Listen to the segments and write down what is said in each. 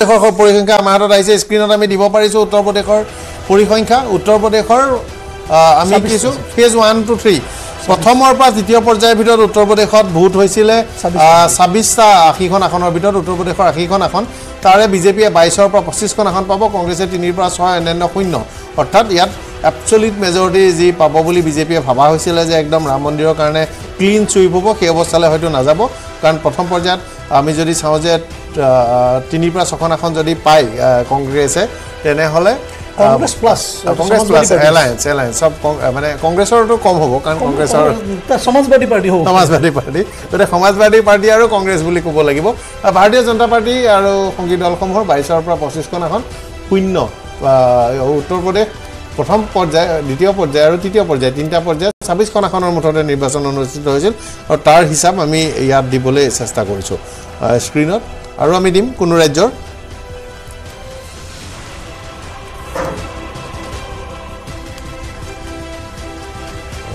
প্ৰদেশৰ পৰিসংখ্যা আমাৰ হাতত আহিছে স্ক্ৰীণত আমি দিব পাৰিছোঁ উত্তৰ প্ৰদেশৰ পৰিসংখ্যা। উত্তৰ প্ৰদেশৰ আমি দিছোঁ ফেজ ওৱান টু থ্ৰী প্ৰথমৰ পৰা তৃতীয় পৰ্যায়ৰ ভিতৰত উত্তৰ প্ৰদেশত ভোট হৈছিলে ছাব্বিছটা আশীখন আসনৰ ভিতৰত উত্তৰ প্ৰদেশৰ আশীখন আসন। তাৰে বিজেপিয়ে বাইছৰ পৰা পঁচিছখন আসন পাব কংগ্ৰেছে তিনিৰ পৰা ছয় অন্যান্য শূন্য। অৰ্থাৎ ইয়াত এবচলিট মেজৰিটি যি পাব বুলি বিজেপিয়ে ভবা হৈছিলে যে একদম ৰাম মন্দিৰৰ কাৰণে ক্লিন চুইপ হ'ব সেই অৱস্থালৈ হয়তো নাযাব। কাৰণ প্ৰথম পৰ্যায়ত আমি যদি চাওঁ যে তিনিৰ পৰা ছখন আসন যদি পায় কংগ্ৰেছে তেনেহ'লে আহ, Congress plus Congress plus alliance alliance চব কং- মানে কংগ্ৰেছৰটো কম হ'ব কাৰণ কংগ্ৰেছৰ সমাজবাদী পাৰ্টি হ'ব। সমাজবাদী পাৰ্টি গতিকে সমাজবাদী পাৰ্টি আৰু কংগ্ৰেছ বুলি ক'ব লাগিব। ভাৰতীয় জনতা পাৰ্টি আৰু সংগী দলসমূহৰ বাইছৰ পৰা পঁচিছখন আসন শূন্য। উত্তৰ প্ৰদেশ প্ৰথম পৰ্যায় দ্বিতীয় পৰ্যায় আৰু তৃতীয় পৰ্যায় তিনিটা পৰ্যায়ত ছাব্বিছখন আসনৰ মুঠতে নিৰ্বাচন অনুষ্ঠিত হৈছিল আৰু তাৰ হিচাপ আমি ইয়াত দিবলৈ চেষ্টা কৰিছোঁ স্ক্ৰীণত আৰু আমি দিম কোনো ৰাজ্যৰ।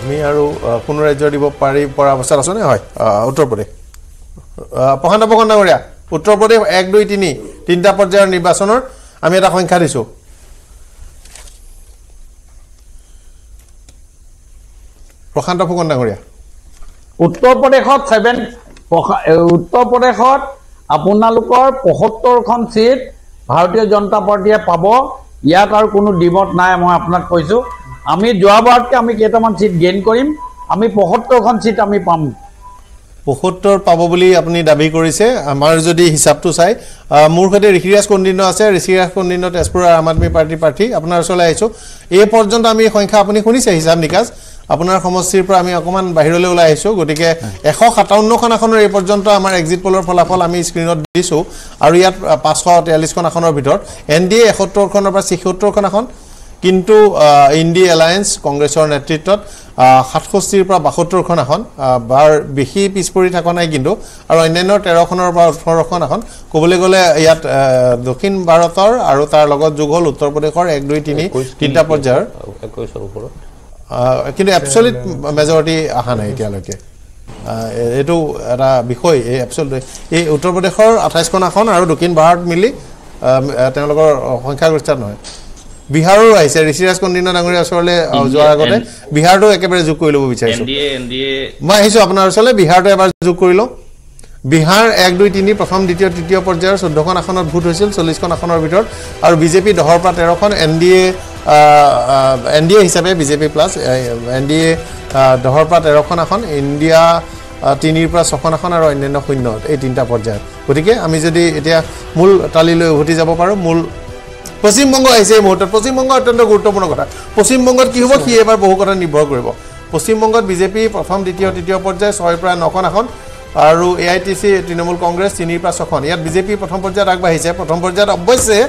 আমি আৰু কোনো ৰাজ্যৰ দিব পাৰি পৰা অৱস্থাত আছোনে হয় উত্তৰ প্ৰদেশ। প্ৰশান্ত ফুকন ডাঙৰীয়া উত্তৰ প্ৰদেশ এক দুই তিনি তিনিটা পৰ্যায়ৰ নিৰ্বাচনৰ আমি এটা সংখ্যা দিছোঁ। প্ৰশান্ত ফুকন ডাঙৰীয়া। উত্তৰ প্ৰদেশত ছেভেন উত্তৰ প্ৰদেশত আপোনালোকৰ পঁসত্তৰখন চিট ভাৰতীয় জনতা পাৰ্টীয়ে পাব। ইয়াত আৰু কোনো ডিমত নাই মই আপোনাক কৈছোঁ। আমি যোৱাবাৰতকৈ আমি কেইটামান চিট গেইন কৰিম আমি পঁসত্তৰখন চিট আমি পাম। পঁসত্তৰ পাব বুলি আপুনি দাবী কৰিছে আমাৰ যদি হিচাপটো চাই মোৰ সৈতে ঋষিৰাজ কন্দিন্য আছে ঋষিৰাজ কন্দিন্য তেজপুৰৰ আম আদমী পাৰ্টীৰ প্ৰাৰ্থী আপোনাৰ ওচৰলৈ আহিছোঁ। এই পৰ্যন্ত আমি সংখ্যা আপুনি শুনিছে হিচাপ নিকাচ। আপোনাৰ সমষ্টিৰ পৰা আমি অকণমান বাহিৰলৈ ওলাই আহিছোঁ গতিকে এশ সাতাৱন্নখন আসনৰ এই পৰ্যন্ত আমাৰ এক্সিট পলৰ ফলাফল আমি স্ক্ৰীণত দিছোঁ আৰু ইয়াত পাঁচশ তিয়াল্লিছখন আসনৰ ভিতৰত। এন ডি এ এসত্তৰখনৰ পৰা ছিসত্তৰখন আসন কিন্তু ইণ্ডি এলায়েন্স কংগ্ৰেছৰ নেতৃত্বত সাতষষ্ঠিৰ পৰা বাসত্তৰখন আসন বাৰ বেছি পিছ পৰি থকা নাই কিন্তু আৰু অন্যান্য তেৰখনৰ পৰা ওঠৰখন আসন। ক'বলৈ গ'লে ইয়াত দক্ষিণ ভাৰতৰ আৰু তাৰ লগত যোগ হ'ল উত্তৰ প্ৰদেশৰ এক দুই তিনি তিনিটা পৰ্যায়ৰ। একৈছৰ ওপৰত। কিন্তু এবচলিট মেজৰিটি অহা নাই এতিয়ালৈকে। এইটো এটা বিষয় এই এবচলিট এই উত্তৰ প্ৰদেশৰ আঠাইছখন আসন আৰু দক্ষিণ ভাৰত মিলি তেওঁলোকৰ সংখ্যাগৰিষ্ঠত নহয়। বিহাৰো আহিছে ঋষিৰাজ কন্দিন্য ডাঙৰীয়া ওচৰলৈ যোৱাৰ আগতে বিহাৰটো একেবাৰে যোগ কৰি ল'ব বিচাৰিছোঁ। মই আহিছোঁ আপোনাৰ ওচৰলৈ বিহাৰটো এবাৰ যোগ কৰি লওঁ। বিহাৰ এক দুই তিনি প্ৰথম দ্বিতীয় তৃতীয় পৰ্যায়ৰ চৈধ্যখন আসনত ভোট হৈছিল চল্লিছখন আসনৰ ভিতৰত। আৰু বিজেপি দহৰ পৰা তেৰখন N D A N D A হিচাপে BJP plus N D A দহৰ পৰা তেৰখন আসন ইণ্ডিয়া তিনিৰ পৰা ছখন আসন আৰু অন্যান্য শূন্য এই তিনিটা পৰ্যায়ত। গতিকে আমি যদি এতিয়া মূল তালিলৈ উভতি যাব পাৰোঁ মূল পশ্চিমবংগ আহিছে এই মুহূৰ্তত। পশ্চিমবংগ অত্যন্ত গুৰুত্বপূৰ্ণ কথা। পশ্চিমবংগত কি হ'ব? সি এবাৰ বহু কথা নিৰ্ভৰ কৰিব। পশ্চিমবংগত বিজেপি প্ৰথম দ্বিতীয় তৃতীয় পৰ্যায় ছয়ৰ পৰা নখন আসন আৰু A I T C Trinamool Congress তিনিৰ পৰা ছখন। ইয়াত বিজেপি প্ৰথম পৰ্যায়ত আগবাঢ়িছে। প্ৰথম পৰ্যায়ত অৱশ্যে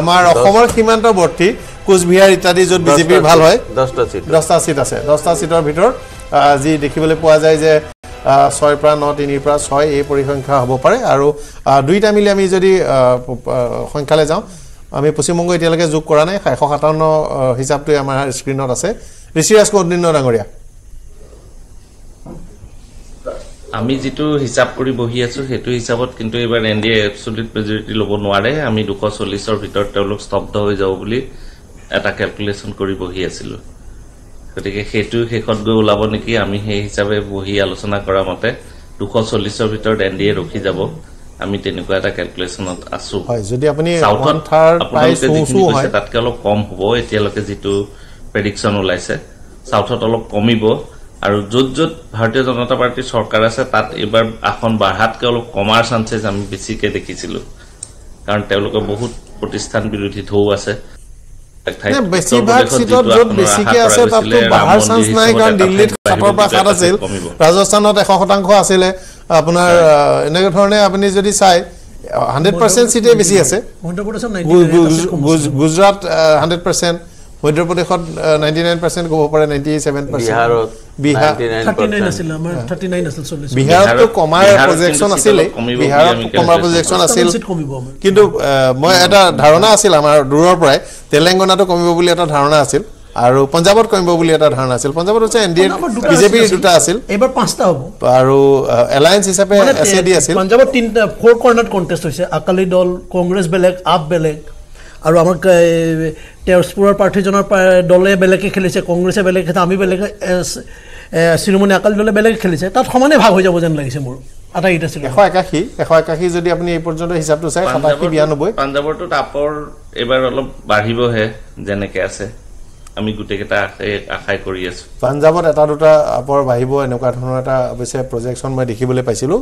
আমাৰ অসমৰ সীমান্তৱৰ্তী কোচবিহাৰ ইত্যাদি য'ত বিজেপিৰ ভাল হয়। দহটা চিট দহটা চিট আছে। দহটা চিটৰ ভিতৰত যি দেখিবলৈ পোৱা যায় যে ছয়ৰ পৰা ন তিনিৰ পৰা ছয় এই পৰিসংখ্যা হ'ব পাৰে। আৰু দুইটা মিলি আমি যদি সংখ্যালৈ যাওঁ আমি পশ্চিমবংগ এতিয়ালৈকে যোগ কৰা নাই। এশ সাতাৱন্ন হিচাপটোৱে আমাৰ স্ক্ৰীণত আছে। ঋষিৰাজ কৌন্দিন্য ডাঙৰীয়া? আমি যিটো হিচাপ কৰি বহি আছো সেইটো হিচাপত কিন্তু এইবাৰ N D A absolute majority ল'ব নোৱাৰে। আমি দুশ চল্লিছৰ ভিতৰত তেওঁলোক স্তব্ধ হৈ যাব বুলি এটা কেলকুলেশ্যন কৰি বহি আছিলো। গতিকে সেইটো শেষত গৈ ওলাব নেকি আমি সেই হিচাপে বহি আলোচনা কৰা মতে দুশ চল্লিছৰ ভিতৰত এন ডি এ ৰখি যাব। আমি তেনেকুৱা এটা কেলকুলেশ্যনত আছো। যদি আপুনি আপোনালোকে যিখিনি কৈছে তাতকে অলপ কম হ'ব। এতিয়ালৈকে যিটো প্ৰেডিকশ্যন ওলাইছে চাউথত অলপ কমিব। আৰু য'ত য'ত ভাৰতীয় জনতা পাৰ্টীৰ চৰকাৰ আছে তাত এইবাৰ আসন বাঢ়াতকে অলপ কমাৰ চান্সেছ আমি বেছিকে দেখিছিলো। কাৰণ তেওঁলোকৰ বহুত প্ৰতিষ্ঠান বিৰোধী ঢৌ আছে। ৰাজস্থানত এশ শতাংশ আছিলে। আপোনাৰ এনেকে ধৰণে আপুনি যদি চাই হাণ্ড্ৰেড পাৰ্চেণ্ট চিটেই বেছি আছে। গুজৰাট হাণ্ড্ৰেড পাৰ্চেণ্ট মধ্যপ্ৰদেশত নাইণ্টি নাইন পাৰ্চেণ্ট ক'ব পাৰে নাইণ্টি ছেভেন পাৰ্চেণ্ট বিহাৰত বিহাৰ 99% আছিলে আমাৰ থাৰ্টি নাইন আছিল চল্লিছ বিহাৰততো বিহাৰত- কমাৰ প্ৰজেকশ্যন কিন্তু আছিলে। বিহাৰত কমাৰ প্ৰজেকশ্যন আছিল। কিন্তু মই এটা ধাৰণা আছিল আমাৰ দূৰৰ পৰাই। তেলেংগানাটো কমিব বুলি এটা ধাৰণা আছিল আৰু পঞ্জাৱত কমিব বুলি এটা ধাৰণা আছিল। পঞ্জাৱত হৈছে এন ডি এ বিজেপিৰ আছিল। দুটা আছিল। এইবাৰ পাঁচটা হ'ব। আৰু এলায়েন্স হিচাপে এছ এ ডি আছিল। পঞ্জাৱত তিনিটা ফ'ৰ কৰ্ণাৰত কণ্টেষ্ট হৈছে। আকালি দল কংগ্ৰেছ বেলেগ আপ বেলেগ। আৰু আমাৰ ক- তেজপুৰৰ প্ৰাৰ্থীজনৰ দলে বেলেগে খেলিছে কংগ্ৰেছে বেলেগ খেলিছে আমি বেলেগে শিৰোমণি আকালি দলে বেলেগে খেলিছে তাত সমানে ভাগ হৈ যাব যেন লাগিছে মোৰ আটাইকেইটা চিট এশ একাশী এশ একাশী যদি আপুনি এই পৰ্যন্ত হিচাপটো চাই সাতাশী বিৰানব্বৈ। পাঞ্জাৱৰটোত আপৰ এইবাৰ অলপ বাঢ়িবহে যেনেকে আছে আমি গোটেইকেইটা আশাই কৰি আছো। পাঞ্জাৱত এটা দুটা আপৰ বাঢ়িব এনেকুৱা ধৰণৰ এটা অৱশ্যে প্ৰজেকশ্যন মই দেখিবলৈ পাইছিলোঁ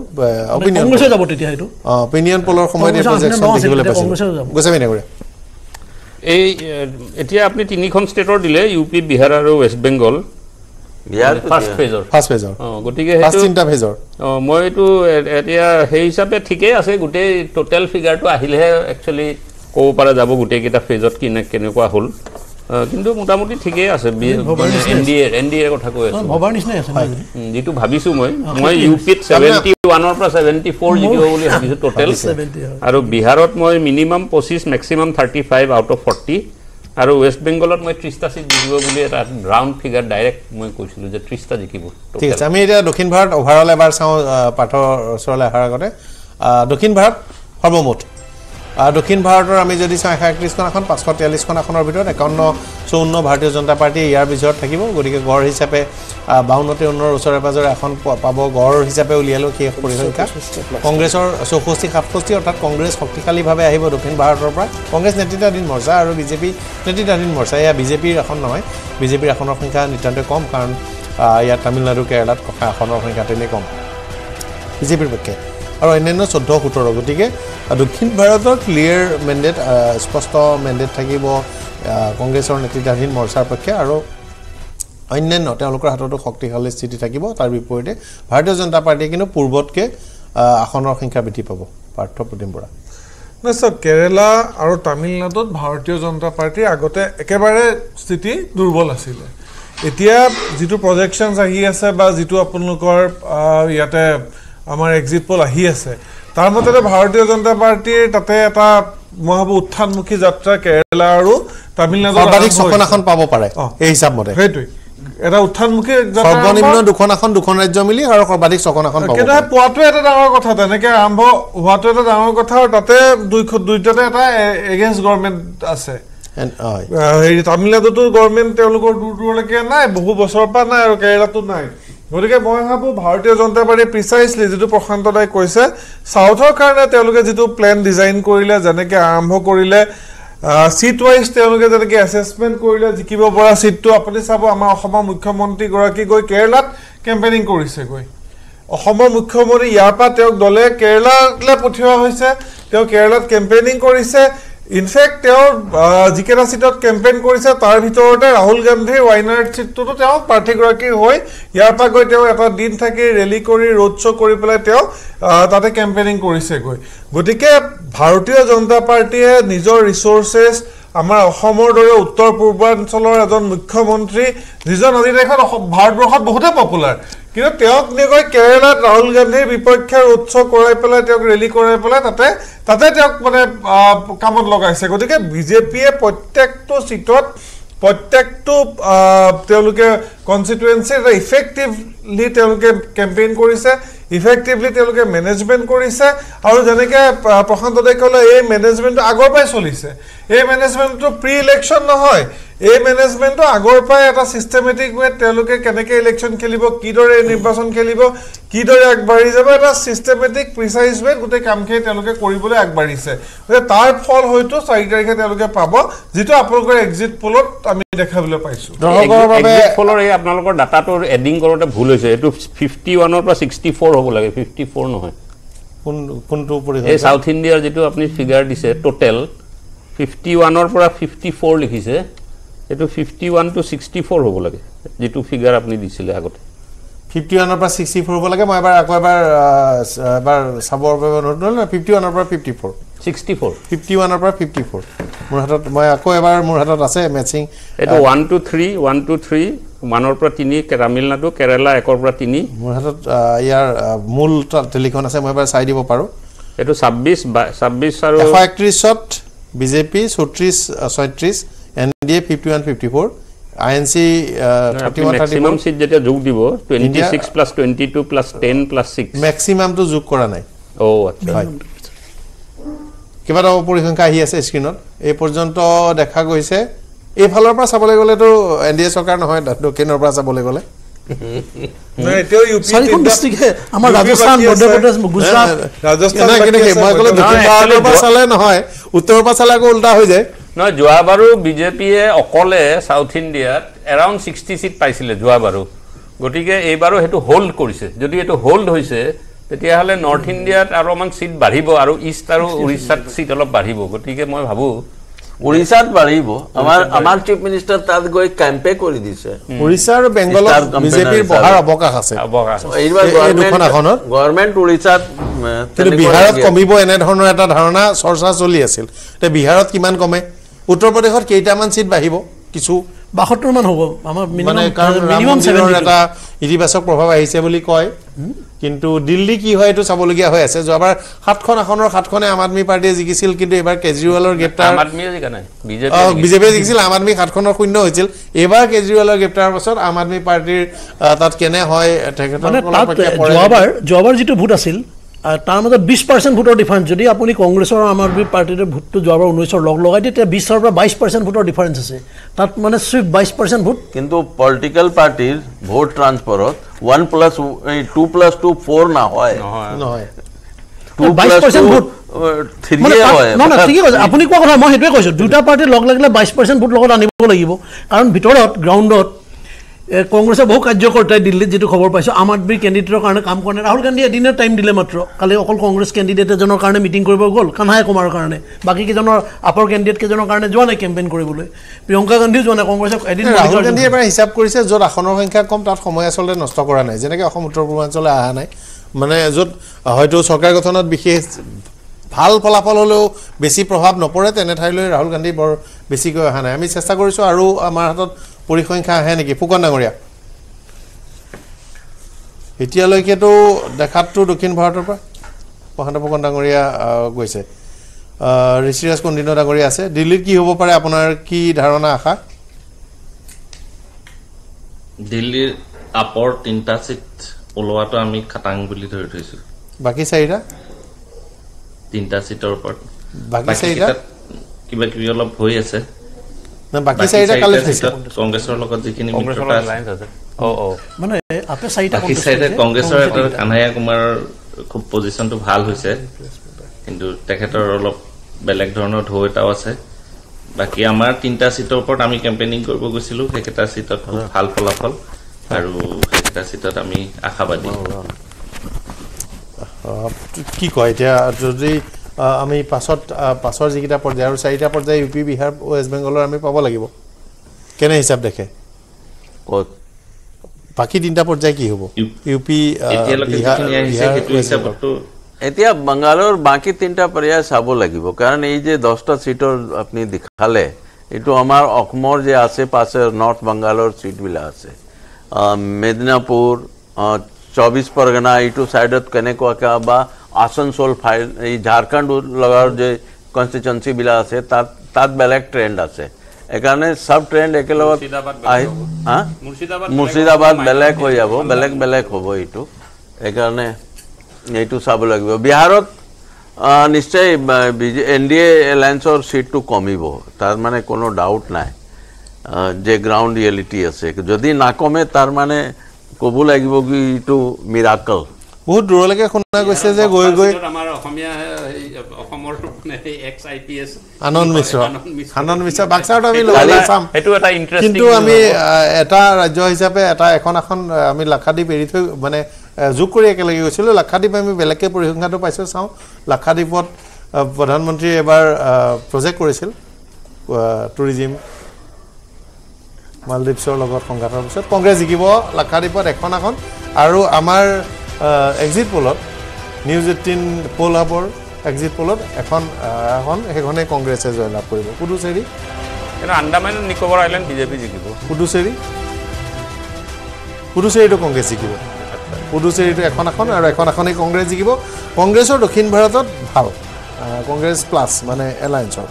অপিনিয়ন কংগ্ৰেছে যাব তেতিয়া সেইটো। অপিনিয়ন পলৰ সময়ত এই প্ৰজেকশ্যন দেখিবলৈ পাইছিলোঁ। গোস্বামী নগৰে এই এ, এতিয়া আপুনি তিনিখন ষ্টেটৰ দিলে ইউ পি বিহাৰ আৰু ৱেষ্ট বেংগল ফাৰ্ষ্ট ফেজৰ ফাৰ্ষ্ট পেজৰ অঁ গতিকে ফাৰ্ষ্ট সেইটো তিনিটা পেজৰ অঁ মই এইটো এ- এতিয়া সেই হিচাপে ঠিকেই আছে গোটেই টোটেল ফিগাৰটো আহিলেহে একচুৱেলি ক'ব পৰা যাব গোটেইকেইটা ফেজত কিনে কেনেকুৱা হ'ল। কিন্তু মোটামুটি ঠিকেই আছে। এন ডি এৰ এন ডি এৰ কথা কৈ আছোঁ। ভবাৰ নিচিনাই আছে যিটো ভাবিছোঁ মই মই ইউ পিত ছেভেণ্টি ওৱানৰ পৰা ছেভেণ্টি ফ'ৰ জিকিব বুলি ভাবিছোঁ টোটেল 70 হয়। আৰু বিহাৰত মই মিনিমাম পঁচিছ maximum thirty five out of forty আৰু ৱেষ্ট বেংগলত মই ত্ৰিছটা চিট জিকিব বুলি এটা ৰাউণ্ড ফিগাৰ ডাইৰেক্ট মই কৈছিলোঁ যে ত্ৰিছটা জিকিব ঠিক আছে আমি এতিয়া দক্ষিণ ভাৰত অভাৰঅল এবাৰ চাওঁ পাঠৰ ওচৰলৈ অহাৰ আগতে। দক্ষিণ ভাৰত সৰ্বমুঠ। দক্ষিণ ভাৰতৰ আমি যদি চাওঁ এশ একত্ৰিছখন আসন পাঁচশ তিয়াল্লিছখন আসনৰ ভিতৰত একাৱন্ন চৌৱন্ন ভাৰতীয় জনতা পাৰ্টী ইয়াৰ ভিতৰত থাকিব গতিকে গড় হিচাপে আহ, বাৱন্ন তেৱন্নৰ ওচৰে পাঁজৰে আসন পাব গড় হিচাপে উলিয়ালেও শেষ পৰিসংখ্যা। কংগ্ৰেছৰ চৌষষ্ঠি সাতষষ্ঠি অৰ্থাৎ কংগ্ৰেছ শক্তিশালীভাৱে আহিব দক্ষিণ ভাৰতৰ পৰা। কংগ্ৰেছ নেতৃত্বাধীন মৰ্চা আৰু বিজেপি নেতৃত্বাধীন মৰ্চা। এয়া বিজেপিৰ আসন নহয় বিজেপিৰ আসনৰ সংখ্যা নিতান্তই কম কাৰণ ইয়াত তামিলনাডু কেৰালাত আসনৰ সংখ্যা তেনেই কম। বিজেপিৰ পক্ষে। আৰু অন্যান্য চৈধ্য সোতৰ গতিকে দক্ষিণ ভাৰতৰ ক্লিয়াৰ মেণ্ডেট স্পষ্ট মেণ্ডেট থাকিব কংগ্ৰেছৰ নেতৃত্বাধীন মৰ্চাৰ পক্ষে আৰু অন্যান্য তেওঁলোকৰ হাততো শক্তিশালী স্থিতি থাকিব তাৰ বিপৰীতে ভাৰতীয় জনতা পাৰ্টীয়ে কিন্তু পূৰ্বতকৈ আসনৰ সংখ্যা বৃদ্ধি পাব। পাৰ্থ প্ৰতিম বৰা। নাই চাওক কেৰেলা আৰু তামিলনাডুত ভাৰতীয় জনতা পাৰ্টীৰ আগতে একেবাৰে স্থিতি দুৰ্বল আছিলে। এতিয়া যিটো প্ৰজেকশ্যনছ আহি আছে বা যিটো আপোনালোকৰ ইয়াতে আমাৰ এক্সিট পল আহি আছে। তাৰ মতে ভাৰতীয় জনতা পাৰ্টীৰ তাতে এটা মই ভাবোঁ উত্থানমুখী যাত্ৰা কেৰেলা আৰু ছখন। আসন পাব পাৰে। এই হিচাপ মতে সেইটোৱে এটা উত্থানমুখী সৰ্বনিম্ন দুখন আসন দুখন ৰাজ্য মিলি আৰু সৰ্বাধিক ছখন আসন কিন্তু পোৱাটো এটা ডাঙৰ কথা তেনেকে আৰম্ভ হোৱাটো এটা ডাঙৰ কথা আৰু তাতে দুই দুইটাতে এটা এগেইনষ্ট গভৰ্ণমেণ্ট আছে। হেৰি তামিলনাডুতো গভৰ্ণমেণ্ট তেওঁলোকৰ দূৰ দূৰলৈকে নাই বহু বছৰৰ পৰা নাই আৰু কেৰেলাতো নাই। গতিকে মই ভাবোঁ ভাৰতীয় জনতা পাৰ্টীয়ে প্ৰিচাইচলি যিটো প্ৰশান্ত দাই কৈছে চাউথৰ কাৰণে তেওঁলোকে যিটো প্লেন ডিজাইন কৰিলে যেনেকৈ আৰম্ভ কৰিলে চিট ৱাইজ তেওঁলোকে যেনেকৈ এছেচমেণ্ট কৰিলে জিকিব পৰা চিটটো আপুনি চাব আমাৰ অসমৰ মুখ্যমন্ত্ৰীগৰাকী গৈ কেৰেলাত কেম্পেইনিং কৰিছেগৈ। অসমৰ মুখ্যমন্ত্ৰী ইয়াৰ পৰা তেওঁক দলে কেৰেলালৈ পঠিওৱা হৈছে তেওঁ কেৰেলাত কেম্পেইনিং কৰিছে ইনফেক্ট আহ, যিকেইটা চিটত কেম্পেইন কৰিছে তাৰ ভিতৰতে ৰাহুল গান্ধীৰ ৱাইনাৰ চিটটোতো তেওঁ প্ৰাৰ্থীগৰাকী হৈ ইয়াৰ পৰা গৈ তেওঁ এটা দিন থাকি ৰেলী কৰি ৰোড শ্ব' কৰি পেলাই তেওঁ তাতে কেম্পেইনিং কৰিছেগৈ। গতিকে ভাৰতীয় জনতা পাৰ্টীয়ে নিজৰ ৰিচৰ্চেছ আমাৰ অসমৰ দৰে উত্তৰ পূৰ্বাঞ্চলৰ এজন মুখ্যমন্ত্ৰী যিজন আজি দেশত ভাৰতবৰ্ষত বহুতে পপুলাৰ কিন্তু তেওঁক নিগৈ কেৰেলাত ৰাহুল গান্ধীৰ বিপক্ষে উৎসৱ কৰাই পেলাই তেওঁক ৰেলী কৰাই পেলাই তাতে তাতে তেওঁক মানে কামত লগাইছে। গতিকে বিজেপিয়ে প্ৰত্যেকটো চিটত প্ৰত্যেকটো তেওঁলোকে কনষ্টিটুৱেঞ্চি এটা ইফেক্টিভলি তেওঁলোকে কেম্পেইন কৰিছে। ইফেক্টিভলি তেওঁলোকে মেনেজমেণ্ট কৰিছে আৰু যেনেকৈ প্ৰশান্ত ক'লে এই মেনেজমেণ্টটো আগৰ পৰাই চলিছে। এই মেনেজমেণ্টটো প্ৰি ইলেকশ্যন নহয়। এই মেনেজমেণ্টটো আগৰ পৰাই এটা চিষ্টেমেটিক ৱেত তেওঁলোকে কেনেকৈ ইলেকশ্যন খেলিব কিদৰে নিৰ্বাচন খেলিব কিদৰে আগবাঢ়ি যাব এটা চিষ্টেমেটিক প্ৰিচাইজ ৱেত গোটেই কামখিনি তেওঁলোকে কৰিবলৈ আগবাঢ়িছে। গতিকে তাৰ ফল হয়তো চাৰি তাৰিখে তেওঁলোকে পাব যিটো আপোনালোকৰ এক্সিট পলত আমি দেখাবলৈ পাইছোঁ। দৰ্শকৰ বাবে Exit poll-ৰ এই আপোনালোকৰ ডাটাটোৰ এডিং কৰোঁতে ভুল হৈছে। এইটো ফিফটি ওৱানৰ পৰা ছিক্সটি ফ'ৰ হ'ব লাগে। ফিফটি ফ'ৰ নহয়। কোন কোনটো এই পৰিসংখ্যা চাউথ ইণ্ডিয়াৰ যিটো আপুনি ফিগাৰ দিছে টোটেল ফিফটি ওৱানৰ পৰা ফিফটি ফ'ৰ লিখিছে। এইটো fifty one two sixty four হ'ব লাগে যিটো ফিগাৰ আপুনি দিছিলে আগতে। ফিফটি ওৱানৰ পৰা ছিক্সটি ফ'ৰ হ'ব লাগে। মই এবাৰ আকৌ এবাৰ চাবৰ বাবে অনুৰোধ কৰিলোঁ ফিফটি ওৱানৰ পৰা fifty four sixty four fifty ওৱানৰ পৰা ফিফটি ফ'ৰ মোৰ হাতত মই আকৌ এবাৰ মোৰ হাতত আছে মেচিং এইটো one two three one two three ওৱানৰ পৰা তিনি তামিলনাডু কেৰেলা একৰ পৰা তিনি। মোৰ হাতত ইয়াৰ মূল টেলিখন আছে মই এবাৰ চাই দিব পাৰোঁ। এইটো ছাব্বিছ বা- ছাব্বিছ আৰু এশ একত্ৰিছত বিজেপি চৌত্ৰিছ ছয়ত্ৰিছ N D A fifty one fifty four I N C maximum seat যেতিয়া যোগ দিব twenty six plus twenty two plus ten plus six মেক্সিমামটো যোগ কৰা নাই। অ' আচ্ছা। এটা পৰিসংখ্যা আহি আছে স্ক্ৰীণত এই পৰ্যন্ত দেখা গৈছে। এইফালৰ পৰা চাবলৈ গ'লেতো এন ডি এ চৰকাৰ নহয় দক্ষিণৰ পৰা চাবলৈ গ'লে? উত্তৰৰ পৰা চালে আকৌ উল্টা হৈ যায়। নহয় যোৱাবাৰো বিজেপিয়ে অকলে চাউথ ইণ্ডিয়াত এৰাউণ্ড ছিক্সটি চিট পাইছিলে যোৱাবাৰো। গতিকে এইবাৰো সেইটো হোল্ড কৰিছে। যদি এইটো হোল্ড হৈছে তেতিয়াহ'লে নৰ্থ ইণ্ডিয়াত আৰু অকণমান চিট বাঢ়িব আৰু ইষ্ট আৰু উৰিষ্যাত চিট অলপ বাঢ়িব। গতিকে মই ভাবোঁ উৰিষ্যাত বাঢ়িব। আমাৰ আমাৰ চিফ মিনিষ্টাৰ তাত গৈ কেম্পে কৰি দিছে। উৰিষ্যা আৰু বেংগলত বিজেপিৰ। বহাৰ অৱকাশ আছে। অৱকাশ? গভৰ্ণমেণ্ট উৰিষ্যাত কিন্তু বিহাৰত। কমিব এনেধৰণৰ এটা ধাৰণা চৰ্চা চলি আছিল। এতিয়া বিহাৰত কিমান কমে? উত্তৰ প্ৰদেশত কেইটামান চিট বাঢ়িব? কিছু বাসত্তৰ মান হ'ব। আমাৰ এটা ইতিবাচক প্ৰভাৱ আহিছে বুলি কয়। কিন্তু দিল্লী কি হয় এইটো চাবলগীয়া হৈ আছে। যোৱাবাৰ সাতখন আসনৰ সাতখনে আম আদমি পাৰ্টীয়ে জিকিছিল কিন্তু এইবাৰ কেজৰিৱালৰ গ্ৰেপ্তাৰ আম আদমিয়ে জিকা নাই বিজেপিয়ে জিকিছিল আম আদমি সাতখনৰ শূন্য হৈছিল। এইবাৰ কেজৰিৱালৰ গ্ৰেপ্তাৰৰ পাছত আম আদমি পাৰ্টীৰ তাত কেনে হয় তেখেতৰ যোৱাবাৰ যোৱাবাৰ যিটো ভোট আছিল তাৰ মাজত বিছ পাৰ্চেণ্ট ভোটৰ ডিফাৰেঞ্চ যদি আপুনি কংগ্ৰেছৰ আৰু আম আদমি পাৰ্টীৰ ভোটটো যোৱাবাৰ ঊনৈছৰ লগ লগাই দিয়ে তেতিয়া বিছৰ পৰা বাইছ পাৰ্চেণ্ট ভোটৰ ডিফাৰেঞ্চ আছে। তাত মানে চুইপ বাইছ পাৰ্চেণ্ট ভোট। কিন্তু পলিটিকেল পাৰ্টিৰ vote ট্ৰান্সফাৰত one plus two plus two four নহয়। নহয়। টু 22% প্লাছ টু ভোট। মানে থ্ৰীয়ে তাত- হয়। নহয় নহয়, ঠিকেই কৈছে। আপুনি কোৱা কথা মই সেইটোৱে কৈছোঁ। দুটা পাৰ্টি লগ লাগিলে বাইছ পাৰ্চেণ্ট ভোট লগত আনিব লাগিব। কাৰণ ভিতৰত গ্ৰাউণ্ডত কংগ্ৰেছে বহু কাৰ্যকৰ্তাই দিল্লীত যিটো খবৰ পাইছোঁ আম আদমিৰ কেণ্ডিডেটৰ কাৰণে কাম কৰা নাই। ৰাহুল গান্ধীয়ে এদিনে টাইম দিলে মাত্ৰ কালি অকল কংগ্ৰেছ কেণ্ডিডেট এজনৰ কাৰণে মিটিং কৰিব গ'ল কানহাই কুমাৰৰ কাৰণে। বাকী কেইজনৰ আপৰ কেণ্ডিডেট কেইজনৰ কাৰণে যোৱা নাই কেম্পেইন কৰিবলৈ। প্ৰিয়ংকা গান্ধীও যোৱা নাই কংগ্ৰেছে এদিন ৰাহুল গান্ধীয়ে এবাৰ হিচাপ কৰিছে য'ত আসনৰ সংখ্যা কম তাত সময় আচলতে নষ্ট কৰা নাই। যেনেকৈ অসম উত্তৰ পূৰ্বাঞ্চলে অহা নাই। মানে য'ত হয়তো চৰকাৰ গঠনত বিশেষ ভাল ফলাফল হ'লেও বেছি প্ৰভাৱ নপৰে তেনে ঠাইলৈ ৰাহুল গান্ধী বৰ বেছিকৈ অহা নাই। আমি চেষ্টা কৰিছোঁ আৰু আমাৰ হাতত পৰিসংখ্যা আহে নেকি? ফুকন ডাঙৰীয়া। এতিয়ালৈকেতো দেখাততো দক্ষিণ ভাৰতৰ পৰা। প্ৰশান্ত ফুকন ডাঙৰীয়া গৈছে। ঋষিৰাজ কন্দিন্য ডাঙৰীয়া আছে। দিল্লীত কি হ'ব পাৰে? আপোনাৰ কি ধাৰণা আশা? দিল্লীৰ আপৰ তিনিটা চিট ওলোৱাটো আমি খাটাং বুলি ধৰি থৈছোঁ। বাকী চাৰিটা? তিনিটা চিটৰ ওপৰত। বাকী কিবা কিবি অলপ হৈ আছে। না, বাকী বাকী চাৰিটা কালি চাৰিটা থৈছে চিটত কংগ্ৰেছৰ লগত যিখিনি কংগ্ৰেছৰ মিত্ৰতা আছে। এলায়েন্স আছে। অ' অ' মানে আপে চাৰিটা বাকী contest চাইডে কৰিছে, কংগ্ৰেছৰ এটা কংগ্ৰেছে কানহায়া কুমাৰৰ খুব পজিশ্যনটো ভাল হৈছে। কিন্তু তেখেতৰ অলপ বেলেগ ধৰণৰ ঢৌ এটাও আছে। বাকী আমাৰ তিনিটা চিটৰ ওপৰত আমি কেম্পেইনিং কৰিব গৈছিলোঁ। সেইকেইটা চিটত খুব ভাল ফলাফল। আৰু সেইকেইটা চিটত আমি আশাবাদী। কি কয় এতিয়া যদি আমি পাছত পাছৰ যিকেইটা পৰ্যায় আৰু চাৰিটা পৰ্যায় ইউ পি বিহাৰ ৱেষ্ট বেংগলৰ আমি পাব লাগিব। কেনে হিচাপ দেখে? ক'ত বাকী তিনিটা পৰ্যায় কি হ'ব? ইউ- পি এতিয়া বাংগালোৰ বাকী তিনিটা পৰ্যায় চাব লাগিব। কাৰণ এই যে দহটা চিটৰ আপুনি দেখালে এইটো আমাৰ অসমৰ যে আছে পাছে নৰ্থ বাংগালোৰ চিটবিলাক আছে। মেদিনীপুৰ আহ, চৌবিছ পৰগনা এইটো ছাইডত কেনেকুৱাকৈ বা আসানসোল ফাইল এই ঝাৰখণ্ড লগাৰ যে কনষ্টিটুৱেঞ্চিবিলাক আছে তাত তাত বেলেগ ট্ৰেণ্ড আছে সেইকাৰণে চব ট্ৰেণ্ড একেলগত আহি। হা মুৰ্ছিদাবাদ বেলেগ হৈ যাব বেলেগ বেলেগ হ'ব এইটো সেইকাৰণে এইটো চাব লাগিব বিহাৰত নিশ্চয় এন ডি এ এলায়েন্সৰ চিটটো কমিব তাৰ মানে কোনো ডাউট নাই যে গ্ৰাউণ্ড ৰিয়েলিটি আছে যদি নাকমে তাৰ মানে ক'ব লাগিব কি এইটো মিৰাকল বহুত দূৰলৈকে শুনা গৈছে যে গৈ গৈ আমাৰ অসমীয়া এই অসমৰ মানে X I P S Anand Mishra. Anand Mishra. বাক্সাৰত আমি কালি- লবলৈ চাম সেইটো এটা ইণ্টাৰেষ্টিং কিন্তু আমি আহ, এটা ৰাজ্য হিচাপে এটা এখন এখন আহ, আমি লাক্ষাদ্বীপ এৰি থৈ মানে যোগ কৰি একেলগে গৈছিলোঁ। লাক্ষাদ্বীপ আমি বেলেগকৈ পৰিসংখ্যাটো পাইছোঁ চাওঁ। লাক্ষাদ্বীপত প্ৰধানমন্ত্ৰীয়ে এবাৰ প্ৰজেক্ট কৰিছিল টুৰিজিম মালদ্বীপছৰ লগত সংঘাতৰ পিছত কংগ্ৰেছ জিকিব লাক্ষাদ্বীপত এখন এখন আৰু আমাৰ এক্সিট পলত নিউজ এইটিন পল হাবৰ এক্সিট পলত এখন এখন সেইখনেই কংগ্ৰেছে জয়লাভ কৰিব। পুডুচেৰী। কিন্তু আন্দামান নিকোবৰ আইলেণ্ড বিজেপি জিকিব। পুডুচেৰী। পুডুচেৰীটো কংগ্ৰেছ জিকিব। পুডুচেৰীটো এখন এখন আৰু এখন এখনেই কংগ্ৰেছ জিকিব। কংগ্ৰেছৰ দক্ষিণ ভাৰতত ভাল কংগ্ৰেছ প্লাছ মানে এলায়েন্সৰ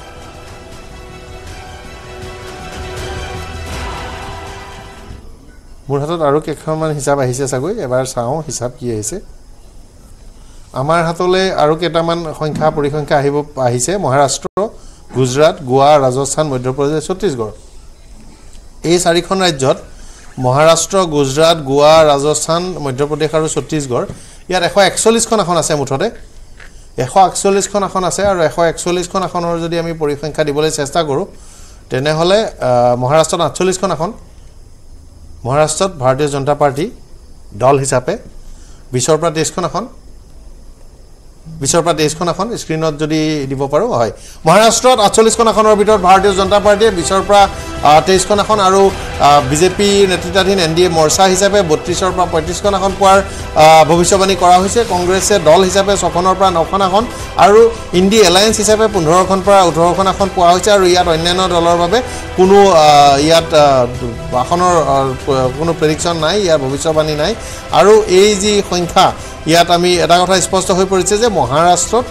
মোৰ হাতত আৰু কেইখনমান হিচাপ আহিছে চাগৈ এবাৰ চাওঁ হিচাপ কি আহিছে। আমাৰ হাতলৈ আৰু কেইটামান সংখ্যা পৰিসংখ্যা আহিব আহিছে। মহাৰাষ্ট্ৰ গুজৰাট গোৱা ৰাজস্থান মধ্যপ্ৰদেশ ছত্তীশগড়। এই চাৰিখন ৰাজ্যত মহাৰাষ্ট্ৰ গুজৰাট গোৱা ৰাজস্থান মধ্যপ্ৰদেশ আৰু ছত্তীশগড় ইয়াত এশ একচল্লিছখন আসন আছে মুঠতে। এশ একচল্লিছখন আসন আছে আৰু এশ একচল্লিছখন আসনৰ যদি আমি পৰিসংখ্যা দিবলৈ চেষ্টা কৰোঁ তেনেহ'লে মহাৰাষ্ট্ৰত আঠচল্লিছখন আসন। মহাৰাষ্ট্ৰত ভাৰতীয় জনতা পাৰ্টি দল হিচাপে বিছৰ পৰা তেইছখন আসন বিছৰ পৰা তেইছখন আসন স্ক্ৰীণত যদি দিব পাৰোঁ হয়। মহাৰাষ্ট্ৰত আঠচল্লিছখন আসনৰ ভিতৰত ভাৰতীয় জনতা পাৰ্টীয়ে বিছৰ পৰা তেইছখন আসন আৰু বিজেপি নেতৃত্বাধীন এন ডি এ মৰ্চা হিচাপে বত্ৰিছৰ পৰা পঁয়ত্ৰিছখন আসন পোৱাৰ ভৱিষ্যবাণী কৰা হৈছে। কংগ্ৰেছে দল হিচাপে ছখনৰ পৰা নখন আসন আৰু ইণ্ডি এলায়েন্স হিচাপে পোন্ধৰখন পৰা ওঠৰখন আসন পোৱা হৈছে আৰু ইয়াত অন্যান্য দলৰ বাবে কোনো ইয়াত আসনৰ কোনো প্ৰেডিকশ্যন নাই ইয়াৰ ভৱিষ্যবাণী নাই। আৰু এই যি সংখ্যা ইয়াত আমি এটা কথা স্পষ্ট হৈ পৰিছে যে মহাৰাষ্ট্ৰত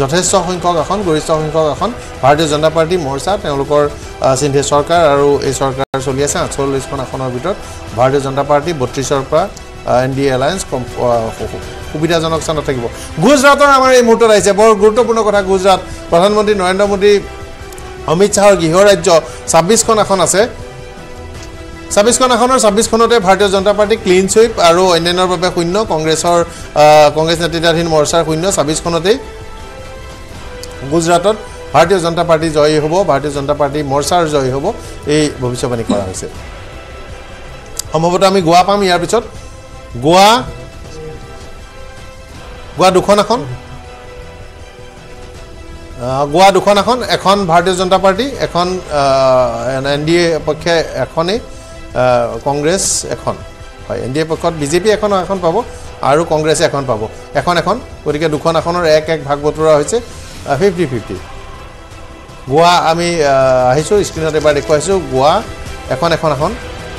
যথেষ্ট সংখ্যক আসন গৰিষ্ঠ সংখ্যক আসন ভাৰতীয় জনতা পাৰ্টী মৰ্চা তেওঁলোকৰ সিন্ধে চৰকাৰ আৰু এই চৰকাৰ চলি আছে। আঠচল্লিছখন আসনৰ ভিতৰত ভাৰতীয় জনতা পাৰ্টী বত্ৰিছৰ পৰা এন ডি এলায়েন্স সুবিধাজনক স্থানত থাকিব। গুজৰাটৰ আমাৰ এই মুহূৰ্তত আহিছে। বৰ গুৰুত্বপূৰ্ণ কথা গুজৰাট। প্ৰধানমন্ত্ৰী নৰেন্দ্ৰ মোদী অমিত শ্বাহৰ গৃহ ৰাজ্য ছাব্বিছখন আসন আছে। ছাব্বিছখন আসনৰ ছাব্বিছখনতে ভাৰতীয় জনতা পাৰ্টি ক্লিন চুইপ আৰু অন্যান্যৰ বাবে শূন্য কংগ্ৰেছৰ কংগ্ৰেছ নেতৃত্বাধীন মৰ্চাৰ শূন্য ছাব্বিছখনতেই গুজৰাটত ভাৰতীয় জনতা পাৰ্টি জয়ী হ'ব ভাৰতীয় জনতা পাৰ্টি মৰ্চাৰ জয়ী হ'ব এই ভৱিষ্যবাণী কৰা হৈছে। সম্ভৱতঃ আমি গোৱা পাম ইয়াৰ পিছত। গোৱা গোৱা দুখন আসন। গোৱা দুখন আসন এখন ভাৰতীয় জনতা পাৰ্টি এখন এন ডি এ পক্ষে এখনেই। কংগ্ৰেছ এখন হয়। এন ডি এ পক্ষত বিজেপি এখন এখন পাব আৰু কংগ্ৰেছে এখন পাব। এখন এখন গতিকে দুখন আসনৰ এক এক ভাগ বতৰা হৈছে ফিফটি ফিফটি গোৱা আমি আহ, আহিছোঁ স্ক্ৰীণত এবাৰ দেখুৱাইছোঁ গোৱা এখন এখন আসন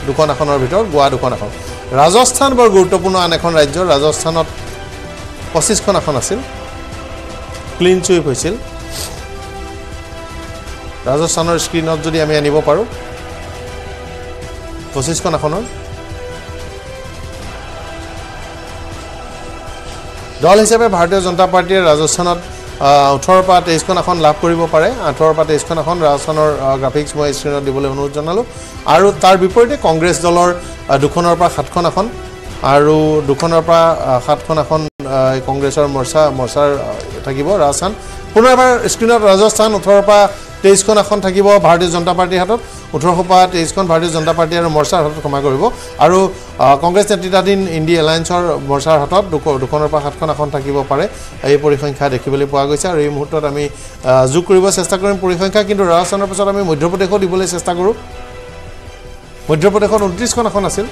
দুখন আসনৰ ভিতৰত গোৱা দুখন আসন। ৰাজস্থান বৰ গুৰুত্বপূৰ্ণ আন এখন ৰাজ্য ৰাজস্থানত পঁচিছখন আসন আছিল ক্লিন চুইপ হৈছিল। ৰাজস্থানৰ স্ক্ৰীণত যদি আমি আনিব পাৰোঁ পঁচিছখন আসনৰ দল হিচাপে ভাৰতীয় জনতা পাৰ্টীয়ে ৰাজস্থানত ওঠৰৰ পৰা তেইছখন আসন লাভ কৰিব পাৰে। আঠৰ পৰা তেইছখন আসন ৰাজস্থানৰ গ্ৰাফিক্স মই স্ক্ৰীণত দিবলৈ অনুৰোধ জনালোঁ। আৰু তাৰ বিপৰীতে কংগ্ৰেছ দলৰ দুখনৰ পৰা সাতখন আসন আৰু দুখনৰ পৰা সাতখন আসন কংগ্ৰেছৰ মৰ্চা মৰ্চাৰ থাকিব ৰাজস্থান। পুনৰ এবাৰ স্ক্ৰীণত ৰাজস্থান ওঠৰৰ পৰা তেইছখন আসন থাকিব ভাৰতীয় জনতা পাৰ্টীৰ হাতত। ওঠৰশ পৰা তেইছখন ভাৰতীয় জনতা পাৰ্টী আৰু মৰ্চাৰ হাতত ক্ষমা কৰিব। আৰু কংগ্ৰেছ নেতৃত্বাধীন ইণ্ডি এলায়েন্সৰ মৰ্চাৰ হাতত দুখ দুখনৰ পৰা সাতখন আসন থাকিব পাৰে। এই পৰিসংখ্যা দেখিবলৈ পোৱা গৈছে আৰু এই মুহূৰ্তত আমি যোগ কৰিব চেষ্টা কৰিম পৰিসংখ্যা। কিন্তু ৰাজস্থানৰ পিছত আমি মধ্যপ্ৰদেশো দিবলৈ চেষ্টা কৰোঁ। মধ্যপ্ৰদেশত ঊনত্ৰিছখন আসন আছিল।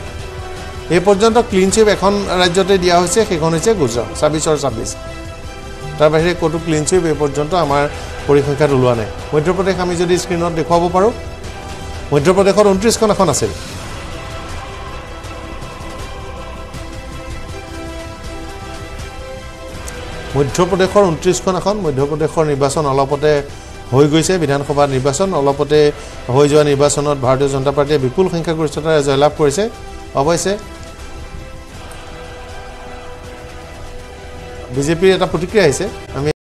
এই পৰ্যন্ত ক্লিন চিপ এখন ৰাজ্যতে দিয়া হৈছে সেইখন হৈছে গুজৰাট ছাব্বিছৰ ছাব্বিছ তাৰ বাহিৰে ক'তো ক্লিন চুইপ এই পৰ্যন্ত আমাৰ পৰিসংখ্যাত ওলোৱা নাই। মধ্যপ্ৰদেশ আমি যদি স্ক্ৰীণত দেখুৱাব পাৰোঁ মধ্যপ্ৰদেশত ঊনত্ৰিছখন আসন আছিল। মধ্যপ্ৰদেশৰ ঊনত্ৰিছখন আসন মধ্যপ্ৰদেশৰ নিৰ্বাচন অলপতে হৈ গৈছে বিধানসভা নিৰ্বাচন অলপতে হৈ যোৱা নিৰ্বাচনত ভাৰতীয় জনতা পাৰ্টীয়ে বিপুল সংখ্যাগৰিষ্ঠতাৰে জয়লাভ কৰিছে। অৱশ্যে বিজেপিৰ এটা প্ৰতিক্ৰিয়া আহিছে। আমি